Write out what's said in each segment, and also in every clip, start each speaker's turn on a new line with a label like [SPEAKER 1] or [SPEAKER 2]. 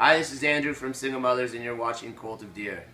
[SPEAKER 1] Hi, this is Andrew from Single Mothers, and you're watching Cult of Deer.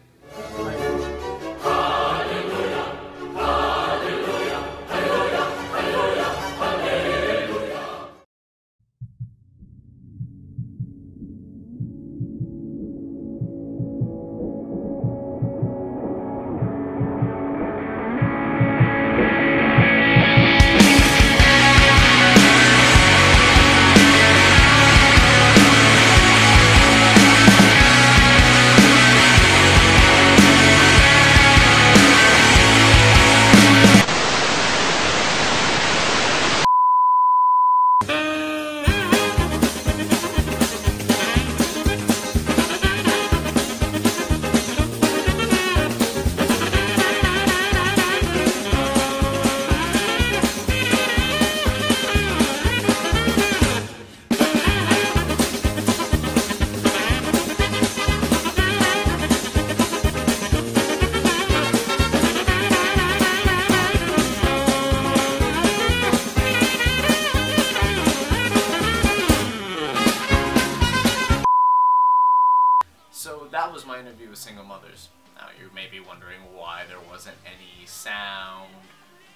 [SPEAKER 2] That was my interview with single mothers. Now you may be wondering why there wasn't any sound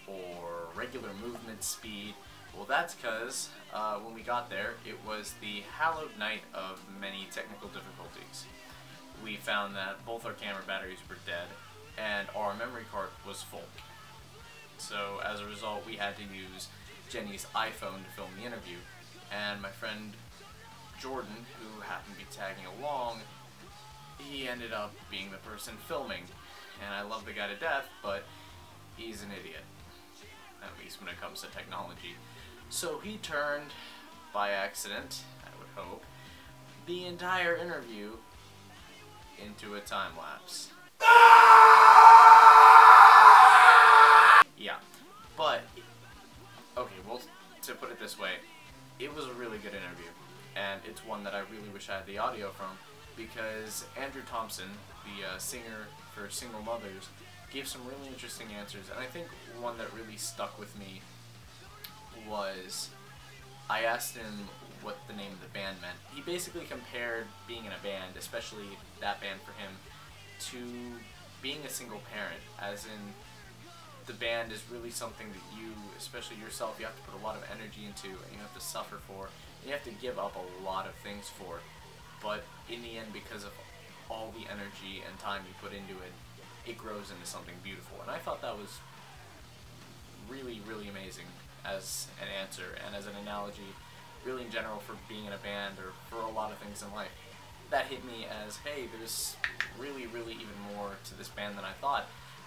[SPEAKER 2] or regular movement speed. Well, that's because uh, when we got there, it was the hallowed night of many technical difficulties. We found that both our camera batteries were dead and our memory card was full. So as a result, we had to use Jenny's iPhone to film the interview. And my friend Jordan, who happened to be tagging along, he ended up being the person filming. And I love the guy to death, but he's an idiot. At least when it comes to technology. So he turned, by accident, I would hope, the entire interview into a time lapse. Yeah. But, okay, well, to put it this way, it was a really good interview. And it's one that I really wish I had the audio from because Andrew Thompson, the uh, singer for Single Mothers, gave some really interesting answers. And I think one that really stuck with me was I asked him what the name of the band meant. He basically compared being in a band, especially that band for him, to being a single parent, as in the band is really something that you, especially yourself, you have to put a lot of energy into and you have to suffer for. And you have to give up a lot of things for. But in the end, because of all the energy and time you put into it, it grows into something beautiful. And I thought that was really, really amazing as an answer and as an analogy, really in general for being in a band or for a lot of things in life. That hit me as, hey, there's really, really even more to this band than I thought.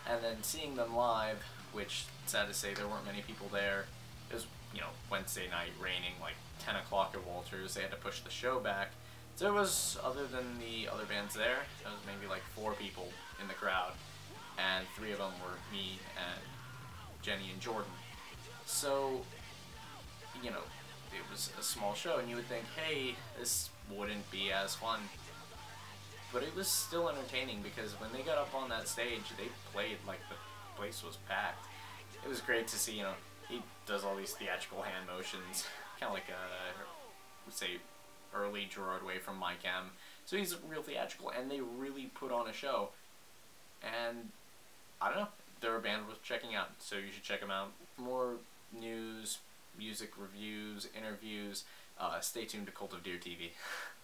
[SPEAKER 2] And then seeing them live, which, sad to say, there weren't many people there. It was, you know, Wednesday night, raining, like 10 o'clock at Walters. They had to push the show back. There was, other than the other bands there, there was maybe like four people in the crowd. And three of them were me and Jenny and Jordan. So, you know, it was a small show, and you would think, hey, this wouldn't be as fun. But it was still entertaining because when they got up on that stage, they played like the place was packed. It was great to see, you know, he does all these theatrical hand motions, kind of like a, say, early Gerard Way from My Chem. So he's real theatrical, and they really put on a show. And I don't know, they're a band worth checking out, so you should check them out. More news, music reviews, interviews. Uh, stay tuned to Cult of Deer TV.